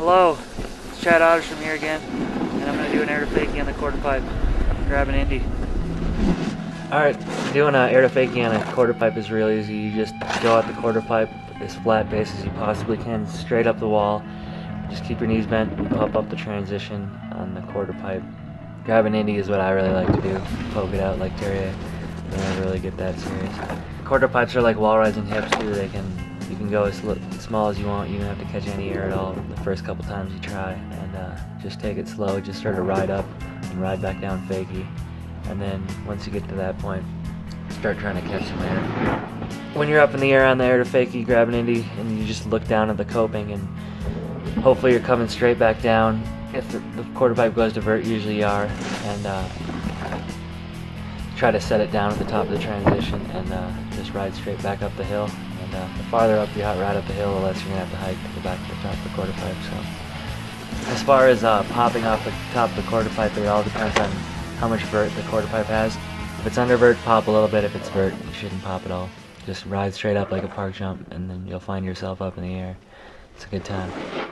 Hello, it's Chad Otterstrom here again, and I'm going to do an air to fakie on the quarter pipe, grab an Indy. Alright, doing an air to fakie on a quarter pipe is real easy. You just go out the quarter pipe as flat base as you possibly can, straight up the wall. Just keep your knees bent and pump up the transition on the quarter pipe. Grab an Indy is what I really like to do. Poke it out like Terje. I really get that serious. Quarter pipes are like wall rides and hips too. They can you can go as small as you want. You don't have to catch any air at all the first couple times you try. And uh, just take it slow. Just start to ride up and ride back down fakie. And then once you get to that point, start trying to catch some air. When you're up in the air on the air to fakie, grab an Indy, and you just look down at the coping and hopefully you're coming straight back down. If the, the quarter pipe goes to vert, usually you are. And uh, try to set it down at the top of the transition and uh, just ride straight back up the hill. And uh, the farther up you ride up the hill, the less you're going to have to hike to go back to the top of the quarter pipe. So, As far as uh, popping off the top of the quarter pipe, it all depends on how much vert the quarter pipe has. If it's under vert, pop a little bit. If it's vert, you shouldn't pop at all. Just ride straight up like a park jump, and then you'll find yourself up in the air. It's a good time.